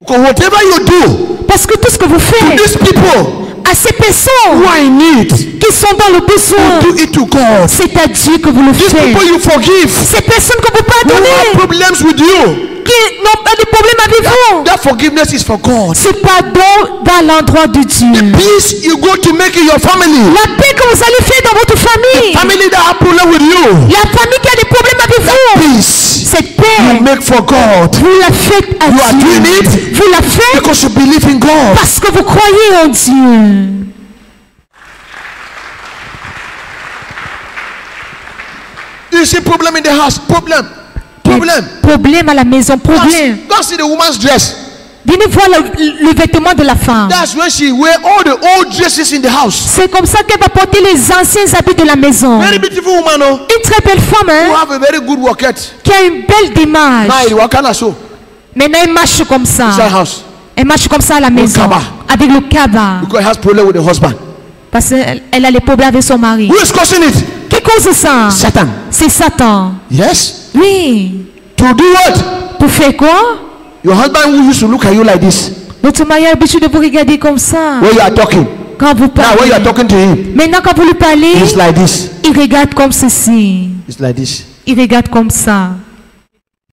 Because whatever you do Parce que tout ce que vous to faites these people à ces personnes who are in need, qui sont dans le besoin, do it to God. c'est à Dieu que vous le These faites. people you forgive Ces personnes que vous who have pardonnez, problems with you, qui n'ont pas de problème avec vous, that forgiveness is for God. ce pardon dans l'endroit de Dieu. Peace you go to make in your family. La paix que vous allez faire dans votre famille, Family that have problem with you. la famille qui a des problèmes you make for God. vous la faites à You are doing Dieu. it Vous la faites because you believe in God. parce que vous croyez en Dieu. You see problem in the house? Problem. Problem. Problème à la maison, problème. go and see the woman's dress. Venez voir le, le vêtement de la femme. That's when she wear all the old dresses in the house. C'est comme ça qu'elle va porter les anciens habits de la maison. Very beautiful woman, oh. Une très belle femme Who hein, have a very good qui a une belle démarche. Maintenant, elle marche comme ça. house. Elle marche comme ça à la maison. kaba. Avec le kaba. Because has problem with the husband. Parce qu'elle elle a les problèmes avec son mari. Who is causing it? Qui cause ça? Satan. C'est Satan. Yes. Oui. To do what? Pour faire quoi? Your husband who used to look at you like this Votre mari a l'habitude de vous regarder comme ça. when you are talking. Quand vous Now, when you are parlez. talking to him, Maintenant, quand vous lui parlez, it's like this. il regarde comme ceci. It's like this. Il regarde comme ça.